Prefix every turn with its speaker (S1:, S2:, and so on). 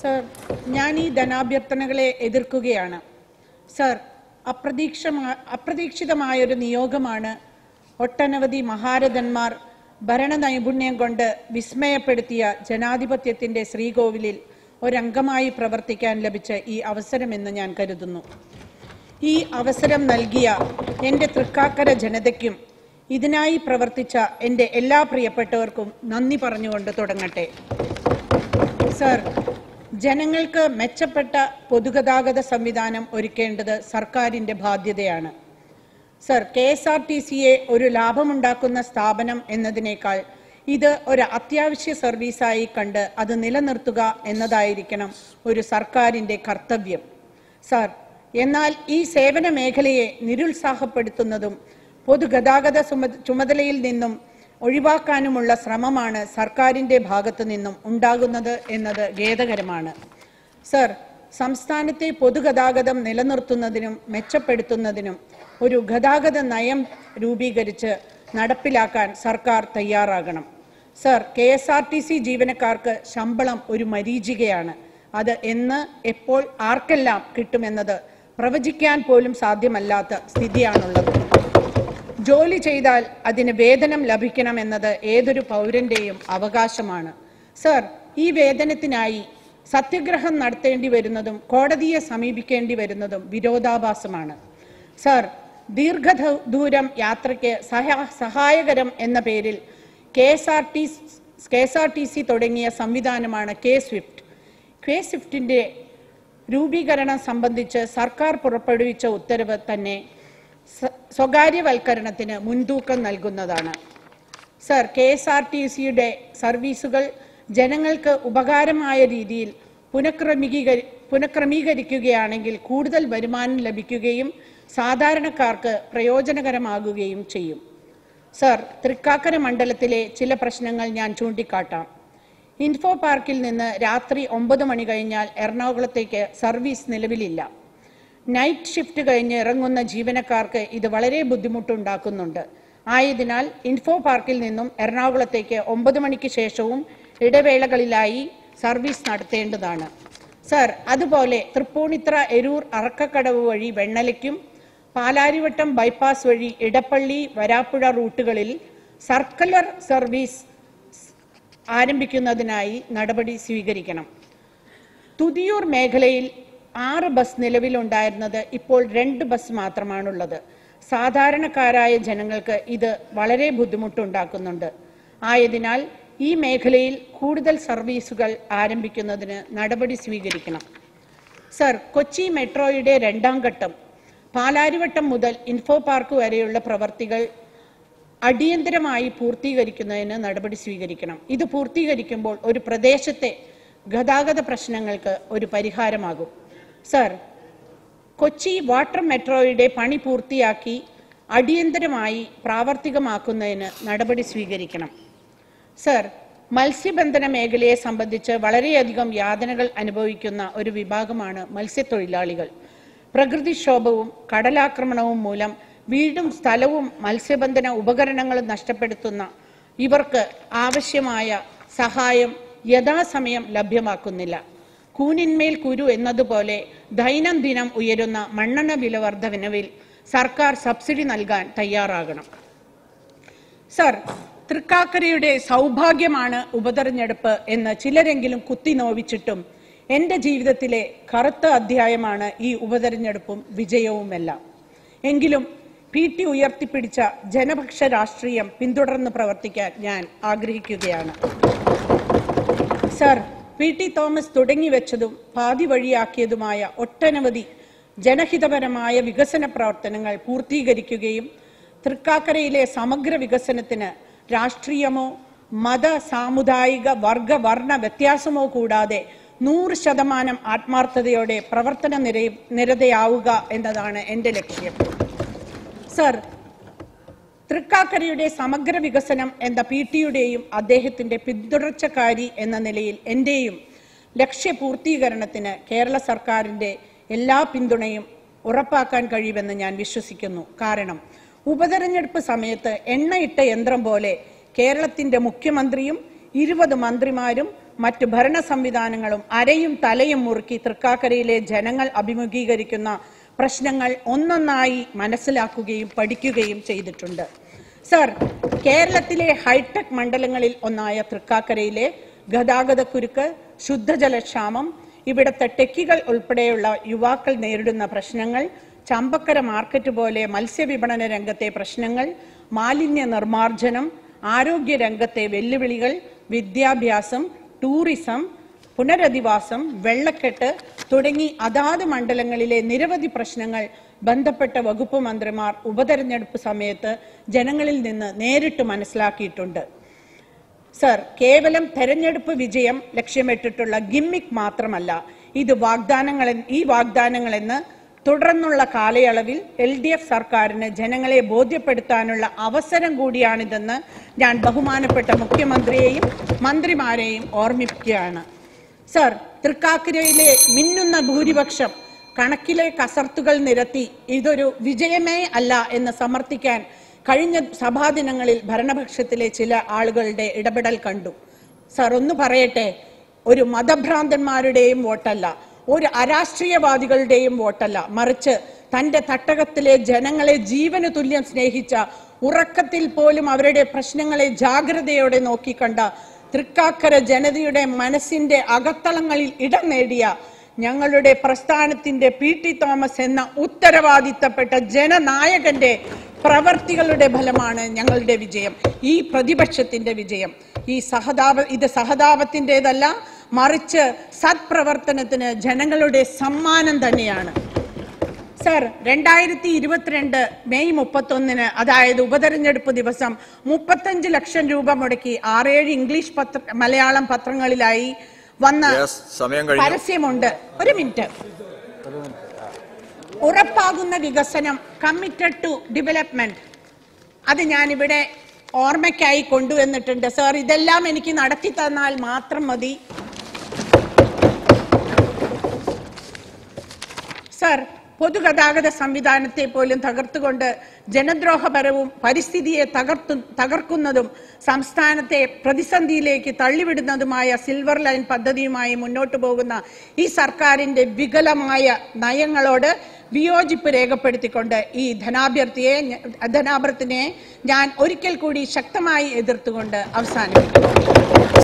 S1: Sir ഞാൻ ഈ ധനാഭ്യർത്ഥനകളെ എതിർക്കുകയാണ്. Sir അപ്രതീക്ഷ അപ്രതീക്ഷിതമായൊരു നിയോഗമാണ് ഒട്ടനവധി മഹാരഥന്മാർ ഭരണ നൈപുണ്യം കൊണ്ട് വിസ്മയപ്പെടുത്തിയ ജനാധിപത്യത്തിന്റെ ശ്രീകോവിലിൽ ഒരംഗമായി പ്രവർത്തിക്കാൻ ലഭിച്ച ഈ അവസരമെന്ന് ഞാൻ കരുതുന്നു. ഈ അവസരം നൽകിയ എന്റെ തൃക്കാക്കര ജനതയ്ക്കും ഇതിനായി പ്രവർത്തിച്ച എന്റെ എല്ലാ പ്രിയപ്പെട്ടവർക്കും നന്ദി പറഞ്ഞുകൊണ്ട് തുടങ്ങട്ടെ. സർ ജനങ്ങൾക്ക് മെച്ചപ്പെട്ട പൊതുഗതാഗത സംവിധാനം ഒരുക്കേണ്ടത് സർക്കാരിന്റെ ബാധ്യതയാണ്. Sir K S R T സിയെ ഒരു ലാഭമുണ്ടാക്കുന്ന സ്ഥാപനം എന്നതിനേക്കാൾ ഇത് ഒരു അത്യാവശ്യ സർവീസായി കണ്ട് അത് നിലനിർത്തുക എന്നതായിരിക്കണം ഒരു സർക്കാരിന്റെ കർത്തവ്യം. സർ എന്നാൽ ഈ സേവന മേഖലയെ നിരുത്സാഹപ്പെടുത്തുന്നതും പൊതുഗതാഗത ചുമതലയിൽ നിന്നും ഒഴിവാക്കാനുമുള്ള ശ്രമമാണ് സർക്കാരിന്റെ ഭാഗത്തു നിന്നും ഉണ്ടാകുന്നത് എന്നത് ഖേദകരമാണ്. സർ സംസ്ഥാനത്തെ പൊതുഗതാഗതം നിലനിർത്തുന്നതിനും മെച്ചപ്പെടുത്തുന്നതിനും ഒരു ഗതാഗത നയം രൂപീകരിച്ച് നടപ്പിലാക്കാൻ സർക്കാർ തയ്യാറാകണം. Sir K S R T C ജീവനക്കാർക്ക് ശമ്പളം ഒരു മരീചികയാണ്. അത് എന്ന് എപ്പോൾ ആർക്കെല്ലാം കിട്ടുമെന്നത് പ്രവചിക്കാൻ പോലും സാധ്യമല്ലാത്ത സ്ഥിതിയാണുള്ളത്. ജോലി ചെയ്താൽ അതിന് വേതനം ലഭിക്കണമെന്നത് ഏതൊരു പൗരന്റെയും അവകാശമാണ്. സർ ഈ വേതനത്തിനായി സത്യഗ്രഹം നടത്തേണ്ടി വരുന്നതും കോടതിയെ സമീപിക്കേണ്ടി വരുന്നതും വിരോധാഭാസമാണ്. സർ ദീർഘദൂരം യാത്രയ്ക്ക് സഹാ- സഹായകരം എന്ന പേരിൽ K S R T K S R T C തുടങ്ങിയ സംവിധാനമാണ് കെ സ്വിഫ്റ്റ്. കെ സ്വിഫ്റ്റിന്റെ രൂപീകരണം സംബന്ധിച്ച് സർക്കാർ പുറപ്പെടുവിച്ച ഉത്തരവ് തന്നെ സ്വകാര്യവൽക്കരണത്തിന് മുൻതൂക്കം നൽകുന്നതാണ്. Sir K S R T സിയുടെ സർവീസുകൾ ജനങ്ങൾക്ക് ഉപകാരമായ രീതിയിൽ പുനഃക്രമീകരി പുനഃക്രമീകരിക്കുകയാണെങ്കിൽ കൂടുതൽ വരുമാനം ലഭിക്കുകയും സാധാരണക്കാർക്ക് പ്രയോജനകരമാകുകയും ചെയ്യും. സർ തൃക്കാക്കര മണ്ഡലത്തിലെ ചില പ്രശ്നങ്ങൾ ഞാൻ ചൂണ്ടിക്കാട്ടാം. ഇൻഫോ പാർക്കിൽ നിന്ന് രാത്രി ഒമ്പത് മണി കഴിഞ്ഞാൽ എറണാകുളത്തേക്ക് സർവീസ് നിലവിലില്ല. നൈറ്റ് ഷിഫ്റ്റ് കഴിഞ്ഞ് ഇറങ്ങുന്ന ജീവനക്കാർക്ക് ഇത് വളരെ ബുദ്ധിമുട്ടുണ്ടാക്കുന്നുണ്ട്. ആയതിനാൽ ഇൻഫോ പാർക്കിൽ നിന്നും എറണാകുളത്തേക്ക് ഒമ്പത് മണിക്ക് ശേഷവും ഇടവേളകളിലായി സർവീസ് നടത്തേണ്ടതാണ്. സർ അതുപോലെ തൃപ്പൂണിത്ര എരൂർ അറക്കക്കടവ് വഴി വെണ്ണലയ്ക്കും പാലാരിവട്ടം ബൈപ്പാസ് വഴി ഇടപ്പള്ളി വരാപ്പുഴ റൂട്ടുകളിൽ സർക്കുലർ സർവീസ് ആരംഭിക്കുന്നതിനായി നടപടി സ്വീകരിക്കണം. തുതിയൂർ മേഖലയിൽ ആറ് ബസ് നിലവിലുണ്ടായിരുന്നത് ഇപ്പോൾ രണ്ട് ബസ് മാത്രമാണുള്ളത്. സാധാരണക്കാരായ ജനങ്ങൾക്ക് ഇത് വളരെ ബുദ്ധിമുട്ടുണ്ടാക്കുന്നുണ്ട്. ആയതിനാൽ ഈ മേഖലയിൽ കൂടുതൽ സർവീസുകൾ ആരംഭിക്കുന്നതിന് നടപടി സ്വീകരിക്കണം. സർ കൊച്ചി മെട്രോയുടെ രണ്ടാം ഘട്ടം. പാലാരിവട്ടം മുതൽ ഇൻഫോ പാർക്ക് വരെയുള്ള പ്രവർത്തികൾ അടിയന്തരമായി പൂർത്തീകരിക്കുന്നതിന് നടപടി സ്വീകരിക്കണം. ഇത് പൂർത്തീകരിക്കുമ്പോൾ ഒരു പ്രദേശത്തെ ഗതാഗത പ്രശ്നങ്ങൾക്ക് ഒരു പരിഹാരമാകും. സർ കൊച്ചി വാട്ടർ മെട്രോയുടെ പണി പൂർത്തിയാക്കി അടിയന്തരമായി പ്രാവർത്തികമാക്കുന്നതിന് നടപടി സ്വീകരിക്കണം. സർ മത്സ്യബന്ധന മേഖലയെ സംബന്ധിച്ച് വളരെയധികം യാതനകൾ അനുഭവിക്കുന്ന ഒരു വിഭാഗമാണ് മത്സ്യത്തൊഴിലാളികൾ. പ്രകൃതിക്ഷോഭവും കടലാക്രമണവും മൂലം വീടും സ്ഥലവും മത്സ്യബന്ധന ഉപകരണങ്ങളും നഷ്ടപ്പെടുത്തുന്ന ഇവർക്ക് ആവശ്യമായ സഹായം യഥാസമയം ലഭ്യമാക്കുന്നില്ല. കൂനിന്മേൽ കുരു എന്നതുപോലെ ദൈനംദിനം ഉയരുന്ന മണ്ണെണ്ണ വില വർധനവിൽ സർക്കാർ സബ്സിഡി നൽകാൻ തയ്യാറാകണം. സർ തൃക്കാക്കരയുടെ സൗഭാഗ്യമാണ് ഉപതെരഞ്ഞെടുപ്പ് എന്ന് ചിലരെങ്കിലും കുത്തി നോവിച്ചിട്ടും എന്റെ ജീവിതത്തിലെ കറുത്ത അധ്യായമാണ് ഈ ഉപതെരഞ്ഞെടുപ്പും വിജയവുമെല്ലാം. എങ്കിലും പി ടി ഉയർത്തിപ്പിടിച്ച ജനപക്ഷ രാഷ്ട്രീയം പിന്തുടർന്ന് പ്രവർത്തിക്കാൻ ഞാൻ ആഗ്രഹിക്കുകയാണ്. സർ പി ടി തോമസ് തുടങ്ങി വെച്ചതും പാതി വഴിയാക്കിയതുമായ ഒട്ടനവധി ജനഹിതപരമായ വികസന പ്രവർത്തനങ്ങൾ പൂർത്തീകരിക്കുകയും തൃക്കാക്കരയിലെ സമഗ്ര വികസനത്തിന് രാഷ്ട്രീയമോ മത സാമുദായിക വർഗ വർണ വ്യത്യാസമോ കൂടാതെ നൂറ് ശതമാനം ആത്മാർത്ഥതയോടെ പ്രവർത്തന നിര നിരതയാവുക എന്നതാണ് എന്റെ ലക്ഷ്യം. സർ തൃക്കാക്കരയുടെ സമഗ്ര വികസനം എന്ന പി ടിയുടെയും അദ്ദേഹത്തിന്റെ പിന്തുടർച്ചക്കാരി എന്ന നിലയിൽ എന്റെയും ലക്ഷ്യപൂർത്തീകരണത്തിന് കേരള സർക്കാരിന്റെ എല്ലാ പിന്തുണയും ഉറപ്പാക്കാൻ കഴിയുമെന്ന് ഞാൻ വിശ്വസിക്കുന്നു. കാരണം ഉപതെരഞ്ഞെടുപ്പ് സമയത്ത് എണ്ണയിട്ട യന്ത്രം പോലെ കേരളത്തിന്റെ മുഖ്യമന്ത്രിയും ഇരുപത് മന്ത്രിമാരും മറ്റ് ഭരണ സംവിധാനങ്ങളും അരയും തലയും മുറുക്കി തൃക്കാക്കരയിലെ ജനങ്ങൾ അഭിമുഖീകരിക്കുന്ന പ്രശ്നങ്ങൾ ഒന്നൊന്നായി മനസ്സിലാക്കുകയും പഠിക്കുകയും ചെയ്തിട്ടുണ്ട്. സർ കേരളത്തിലെ ഹൈടെക് മണ്ഡലങ്ങളിൽ ഒന്നായ തൃക്കാക്കരയിലെ ഗതാഗതക്കുരുക്ക് ശുദ്ധജലക്ഷാമം ഇവിടുത്തെ ടെക്കികൾ ഉൾപ്പെടെയുള്ള യുവാക്കൾ നേരിടുന്ന പ്രശ്നങ്ങൾ ചമ്പക്കര മാർക്കറ്റ് പോലെ മത്സ്യവിപണന രംഗത്തെ പ്രശ്നങ്ങൾ മാലിന്യ നിർമ്മാർജനം ആരോഗ്യ രംഗത്തെ വെല്ലുവിളികൾ വിദ്യാഭ്യാസം ടൂറിസം പുനരധിവാസം വെള്ളക്കെട്ട് തുടങ്ങി അതാത് മണ്ഡലങ്ങളിലെ നിരവധി പ്രശ്നങ്ങൾ ബന്ധപ്പെട്ട വകുപ്പ് മന്ത്രിമാർ ഉപതെരഞ്ഞെടുപ്പ് സമയത്ത് ജനങ്ങളിൽ നിന്ന് നേരിട്ട് മനസ്സിലാക്കിയിട്ടുണ്ട്. സർ കേവലം തെരഞ്ഞെടുപ്പ് വിജയം ലക്ഷ്യമിട്ടിട്ടുള്ള ഗിമ്മിക് മാത്രമല്ല ഇത് വാഗ്ദാനങ്ങൾ ഈ വാഗ്ദാനങ്ങളെന്ന് തുടർന്നുള്ള കാലയളവിൽ എൽ ഡി എഫ് സർക്കാരിന് ജനങ്ങളെ ബോധ്യപ്പെടുത്താനുള്ള അവസരം കൂടിയാണിതെന്ന് ഞാൻ ബഹുമാനപ്പെട്ട മുഖ്യമന്ത്രിയെയും മന്ത്രിമാരെയും ഓർമ്മിപ്പിക്കുകയാണ്. സർ തൃക്കാക്കരയിലെ മിന്നുന്ന ഭൂരിപക്ഷം കണക്കിലെ കസർത്തുകൾ നിരത്തി ഇതൊരു വിജയമേ അല്ല എന്ന് സമർത്ഥിക്കാൻ കഴിഞ്ഞ സഭാദിനങ്ങളിൽ ഭരണപക്ഷത്തിലെ ചില ആളുകളുടെ ഇടപെടൽ കണ്ടു. സർ ഒന്ന് പറയട്ടെ ഒരു മതഭ്രാന്തന്മാരുടെയും വോട്ടല്ല ഒരു അരാഷ്ട്രീയവാദികളുടെയും വോട്ടല്ല മറിച്ച് തന്റെ തട്ടകത്തിലെ ജനങ്ങളെ ജീവന് തുല്യം സ്നേഹിച്ച ഉറക്കത്തിൽ പോലും അവരുടെ പ്രശ്നങ്ങളെ ജാഗ്രതയോടെ നോക്കിക്കണ്ട തൃക്കാക്കര ജനതയുടെ മനസ്സിന്റെ അകത്തളങ്ങളിൽ ഇടം നേടിയ ഞങ്ങളുടെ പ്രസ്ഥാനത്തിന്റെ പി ടി തോമസ് എന്ന ഉത്തരവാദിത്തപ്പെട്ട ജനനായകന്റെ പ്രവർത്തികളുടെ ഫലമാണ് ഞങ്ങളുടെ വിജയം. ഈ പ്രതിപക്ഷത്തിന്റെ വിജയം. ഈ സഹതാപ ഇത് സഹതാപത്തിന്റെതല്ല മറിച്ച് സത്പ്രവർത്തനത്തിന് ജനങ്ങളുടെ സമ്മാനം തന്നെയാണ്. സർ രണ്ടായിരത്തി ഇരുപത്തിരണ്ട് മെയ് മുപ്പത്തൊന്നിന് അതായത് ഉപതെരഞ്ഞെടുപ്പ് ദിവസം മുപ്പത്തഞ്ച് ലക്ഷം രൂപ മുടക്കി ആറേഴ് ഇംഗ്ലീഷ് പത്ര മലയാളം പത്രങ്ങളിലായി വന്ന പരസ്യമുണ്ട്. ഒരു മിനിറ്റ്. ഉറപ്പാകുന്ന വികസനം കമ്മിറ്റഡ് ടു ഡെവലപ്മെന്റ് അത് ഞാനിവിടെ ഓർമ്മയ്ക്കായി കൊണ്ടുവന്നിട്ടുണ്ട് സാർ ഇതെല്ലാം എനിക്ക് നടത്തി തന്നാൽ മാത്രം മതി. സർ പൊതുഗതാഗത സംവിധാനത്തെ പോലും തകർത്തുകൊണ്ട് ജനദ്രോഹപരവും പരിസ്ഥിതിയെ തകർത്തു തകർക്കുന്നതും സംസ്ഥാനത്തെ പ്രതിസന്ധിയിലേക്ക് തള്ളിവിടുന്നതുമായ സിൽവർ ലൈൻ പദ്ധതിയുമായി മുന്നോട്ടു പോകുന്ന ഈ സർക്കാരിന്റെ വികലമായ നയങ്ങളോട് വിയോജിപ്പ് രേഖപ്പെടുത്തിക്കൊണ്ട് ഈ ധനാഭ്യർത്ഥിയെ ധനാഭ്യർത്ഥിനെ ഞാൻ ഒരിക്കൽ കൂടി ശക്തമായി എതിർത്തുകൊണ്ട് അവസാനിപ്പിക്കുന്നു.